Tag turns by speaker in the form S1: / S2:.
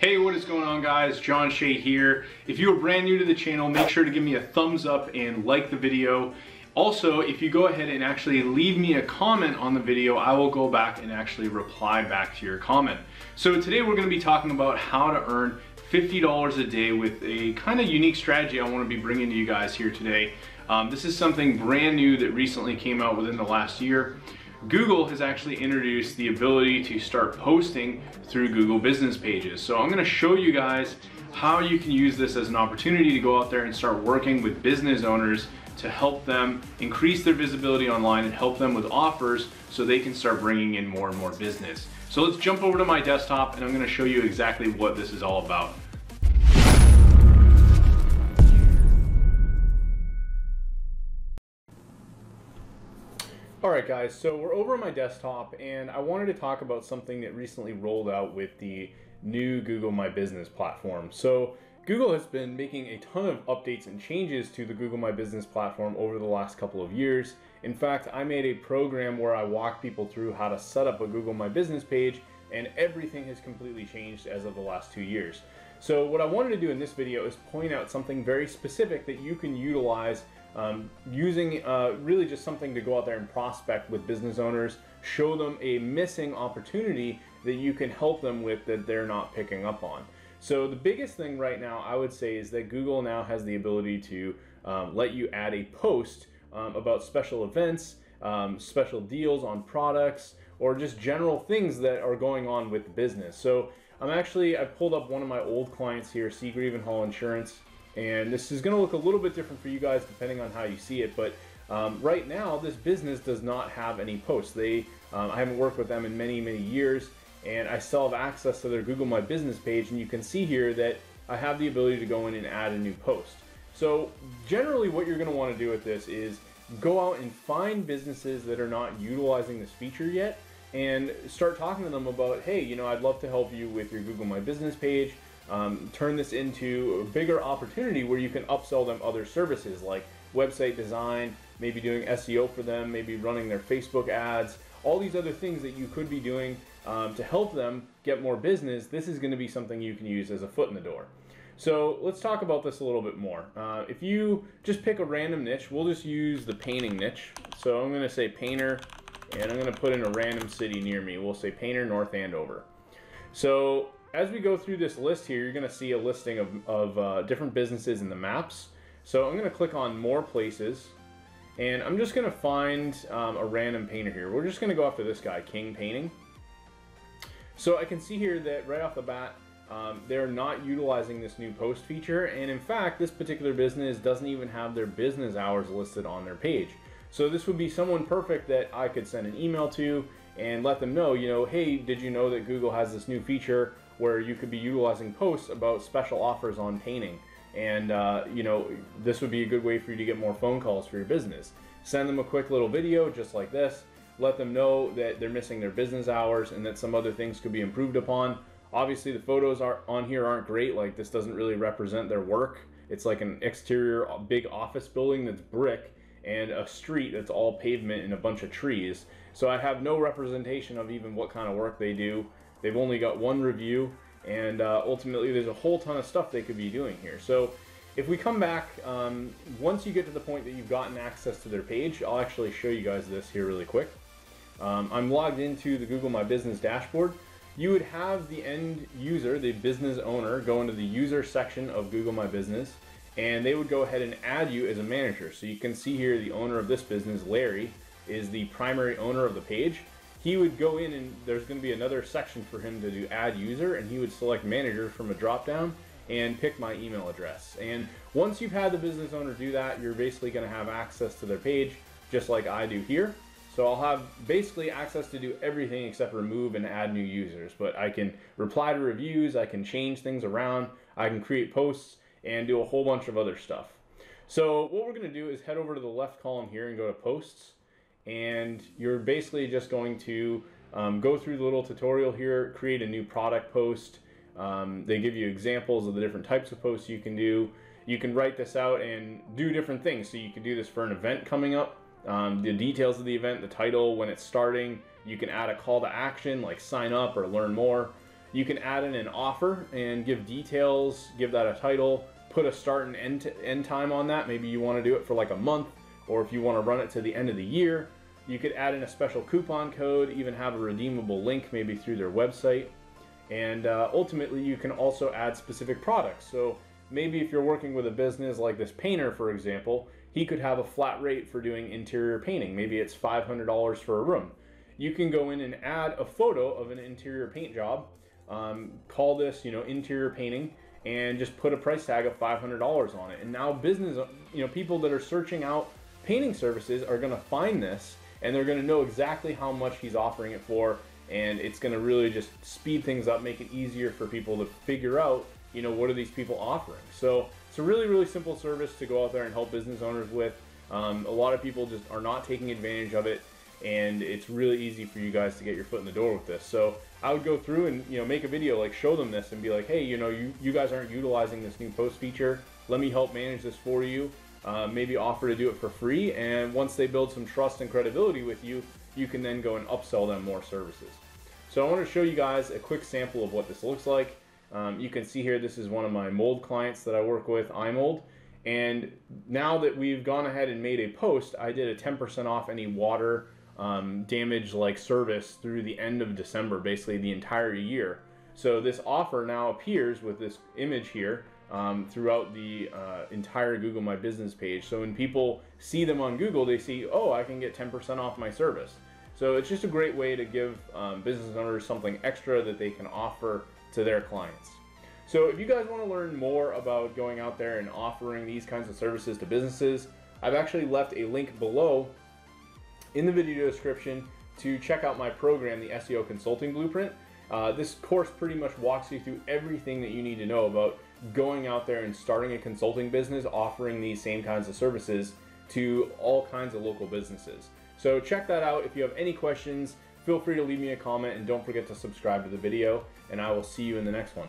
S1: Hey, what is going on guys? John Shea here. If you are brand new to the channel, make sure to give me a thumbs up and like the video. Also, if you go ahead and actually leave me a comment on the video, I will go back and actually reply back to your comment. So today we're gonna be talking about how to earn $50 a day with a kind of unique strategy I wanna be bringing to you guys here today. Um, this is something brand new that recently came out within the last year. Google has actually introduced the ability to start posting through Google business pages. So I'm gonna show you guys how you can use this as an opportunity to go out there and start working with business owners to help them increase their visibility online and help them with offers so they can start bringing in more and more business. So let's jump over to my desktop and I'm gonna show you exactly what this is all about. Alright guys, so we're over on my desktop and I wanted to talk about something that recently rolled out with the new Google My Business platform. So Google has been making a ton of updates and changes to the Google My Business platform over the last couple of years. In fact, I made a program where I walk people through how to set up a Google My Business page and everything has completely changed as of the last two years. So what I wanted to do in this video is point out something very specific that you can utilize um, using uh, really just something to go out there and prospect with business owners, show them a missing opportunity that you can help them with that they're not picking up on. So the biggest thing right now I would say is that Google now has the ability to um, let you add a post um, about special events, um, special deals on products, or just general things that are going on with the business. So I'm actually, I pulled up one of my old clients here, Seagrave and Hall Insurance. And this is going to look a little bit different for you guys depending on how you see it. But um, right now, this business does not have any posts. They, um, I haven't worked with them in many, many years. And I still have access to their Google My Business page. And you can see here that I have the ability to go in and add a new post. So generally what you're going to want to do with this is go out and find businesses that are not utilizing this feature yet and start talking to them about, hey, you know, I'd love to help you with your Google My Business page um, turn this into a bigger opportunity where you can upsell them other services like website design, maybe doing SEO for them, maybe running their Facebook ads, all these other things that you could be doing um, to help them get more business. This is going to be something you can use as a foot in the door. So let's talk about this a little bit more. Uh, if you just pick a random niche, we'll just use the painting niche. So I'm going to say painter, and I'm going to put in a random city near me. We'll say painter North Andover. So as we go through this list here, you're going to see a listing of, of uh, different businesses in the maps. So I'm going to click on more places and I'm just going to find um, a random painter here. We're just going to go after this guy, King Painting. So I can see here that right off the bat, um, they're not utilizing this new post feature. And in fact, this particular business doesn't even have their business hours listed on their page. So this would be someone perfect that I could send an email to and let them know, you know, hey, did you know that Google has this new feature? Where you could be utilizing posts about special offers on painting. And, uh, you know, this would be a good way for you to get more phone calls for your business. Send them a quick little video just like this. Let them know that they're missing their business hours and that some other things could be improved upon. Obviously, the photos are on here aren't great. Like, this doesn't really represent their work. It's like an exterior big office building that's brick and a street that's all pavement and a bunch of trees. So I have no representation of even what kind of work they do. They've only got one review, and uh, ultimately there's a whole ton of stuff they could be doing here. So if we come back, um, once you get to the point that you've gotten access to their page, I'll actually show you guys this here really quick. Um, I'm logged into the Google My Business dashboard. You would have the end user, the business owner, go into the user section of Google My Business, and they would go ahead and add you as a manager. So you can see here the owner of this business, Larry, is the primary owner of the page he would go in and there's going to be another section for him to do add user and he would select manager from a drop down and pick my email address. And once you've had the business owner do that, you're basically going to have access to their page just like I do here. So I'll have basically access to do everything except remove and add new users. But I can reply to reviews, I can change things around, I can create posts and do a whole bunch of other stuff. So what we're going to do is head over to the left column here and go to posts and you're basically just going to um, go through the little tutorial here, create a new product post. Um, they give you examples of the different types of posts you can do. You can write this out and do different things. So you can do this for an event coming up, um, the details of the event, the title, when it's starting. You can add a call to action like sign up or learn more. You can add in an offer and give details, give that a title, put a start and end, end time on that. Maybe you want to do it for like a month, or if you want to run it to the end of the year, you could add in a special coupon code, even have a redeemable link maybe through their website. And uh, ultimately, you can also add specific products. So maybe if you're working with a business like this painter, for example, he could have a flat rate for doing interior painting. Maybe it's $500 for a room. You can go in and add a photo of an interior paint job, um, call this, you know, interior painting, and just put a price tag of $500 on it. And now business, you know, people that are searching out painting services are going to find this and they're going to know exactly how much he's offering it for and it's going to really just speed things up make it easier for people to figure out you know what are these people offering. So it's a really really simple service to go out there and help business owners with. Um, a lot of people just are not taking advantage of it and it's really easy for you guys to get your foot in the door with this. So i would go through and you know make a video like show them this and be like hey you know you, you guys aren't utilizing this new post feature. Let me help manage this for you uh, maybe offer to do it for free. And once they build some trust and credibility with you, you can then go and upsell them more services. So I want to show you guys a quick sample of what this looks like. Um, you can see here, this is one of my mold clients that I work with, iMold. And now that we've gone ahead and made a post, I did a 10% off any water um, damage like service through the end of December, basically the entire year. So this offer now appears with this image here um, throughout the uh, entire Google My Business page. So when people see them on Google, they see, oh, I can get 10% off my service. So it's just a great way to give um, business owners something extra that they can offer to their clients. So if you guys want to learn more about going out there and offering these kinds of services to businesses, I've actually left a link below in the video description to check out my program, the SEO Consulting Blueprint. Uh, this course pretty much walks you through everything that you need to know about going out there and starting a consulting business offering these same kinds of services to all kinds of local businesses. So check that out. If you have any questions, feel free to leave me a comment and don't forget to subscribe to the video and I will see you in the next one.